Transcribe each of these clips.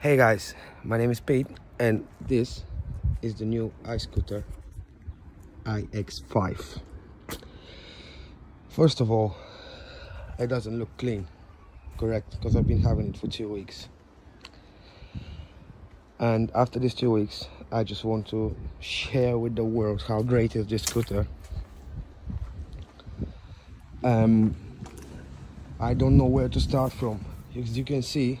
Hey guys, my name is Pete and this is the new iScooter iX5. First of all, it doesn't look clean, correct? Because I've been having it for two weeks. And after these two weeks, I just want to share with the world how great is this scooter. Um, I don't know where to start from. As you can see,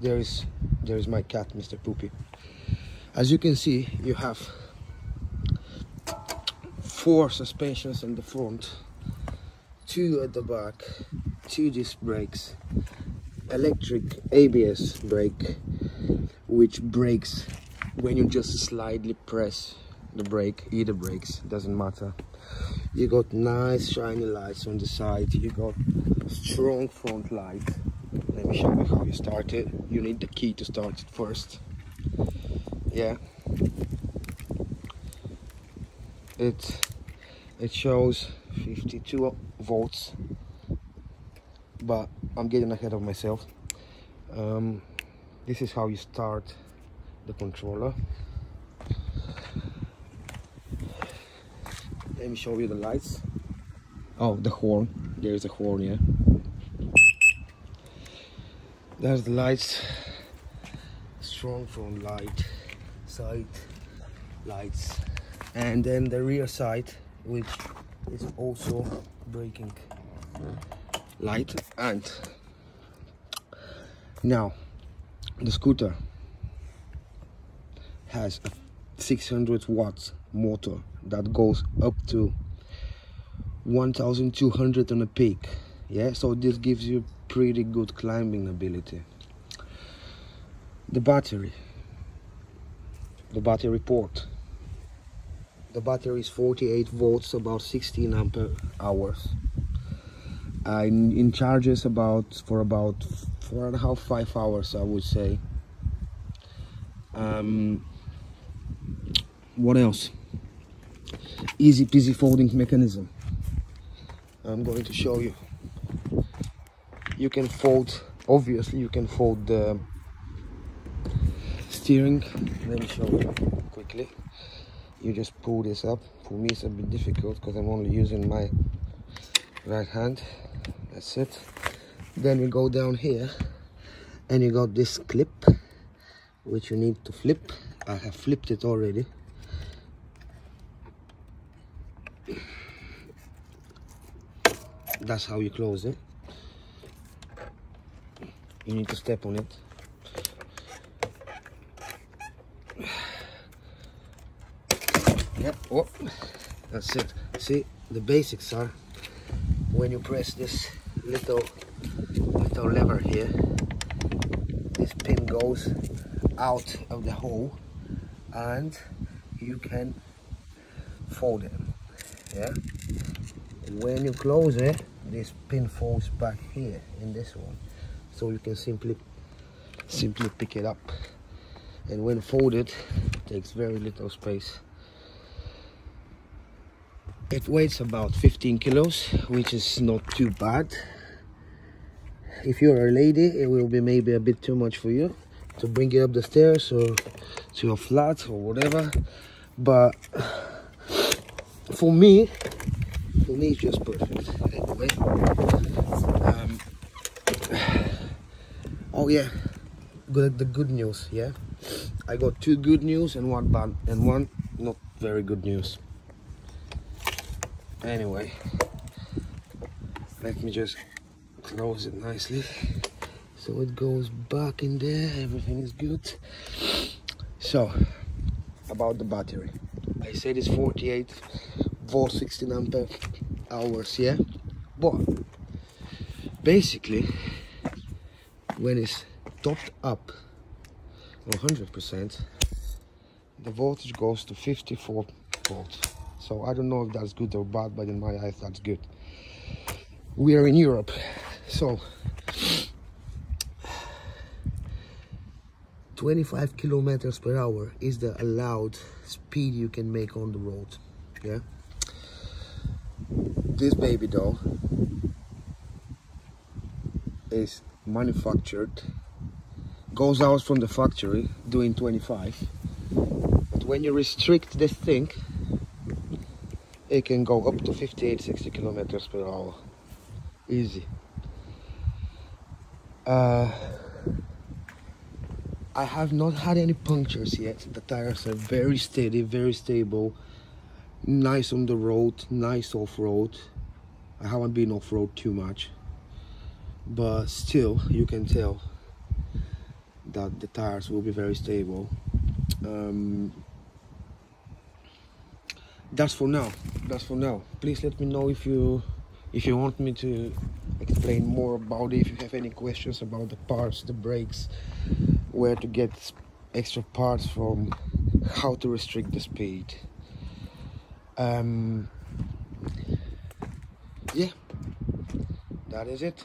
there is there is my cat mr poopy. As you can see you have four suspensions on the front two at the back two disc brakes electric abs brake which brakes when you just slightly press the brake either brakes doesn't matter. You got nice shiny lights on the side you got strong front light let me show you how you start it. You need the key to start it first. Yeah. It it shows 52 volts but I'm getting ahead of myself. Um, this is how you start the controller. Let me show you the lights. Oh the horn. There's a horn yeah there's the lights strong front light side lights. And then the rear side which is also braking light. And now the scooter has a 600 watts motor that goes up to 1200 on a peak. Yeah so this gives you pretty good climbing ability. The battery. The battery port. The battery is 48 volts about 16 ampere hours. I'm in charges about for about four and a half five hours I would say. Um, what else? Easy peasy folding mechanism. I'm going to show you you can fold obviously you can fold the steering. Let me show you quickly. You just pull this up. For me it's a bit difficult because I'm only using my right hand. That's it. Then you go down here and you got this clip which you need to flip. I have flipped it already. That's how you close it you need to step on it. Yep oh that's it. See the basics are when you press this little little lever here this pin goes out of the hole and you can fold it. Yeah? When you close it this pin falls back here in this one so you can simply simply pick it up. And when folded takes very little space. It weighs about 15 kilos which is not too bad. If you're a lady it will be maybe a bit too much for you to bring it up the stairs or to your flat or whatever. But for me for me it's just perfect anyway um, oh yeah. Good the good news yeah. I got two good news and one bad and one not very good news. Anyway let me just close it nicely. So it goes back in there everything is good. So about the battery. I said it's 48 volt 16 ampere hours yeah? But basically when it's topped up 100 percent the voltage goes to 54 volts. So i don't know if that's good or bad but in my eyes that's good. We are in europe so 25 kilometers per hour is the allowed speed you can make on the road yeah? This baby doll is manufactured goes out from the factory doing 25 but when you restrict this thing it can go up to 58 60 kilometers per hour. Easy. Uh, I have not had any punctures yet. The tires are very steady very stable. Nice on the road nice off-road. I haven't been off-road too much but still you can tell that the tires will be very stable. Um, that's for now. That's for now. Please let me know if you if you want me to explain more about it if you have any questions about the parts the brakes where to get extra parts from how to restrict the speed. Um, yeah. That is it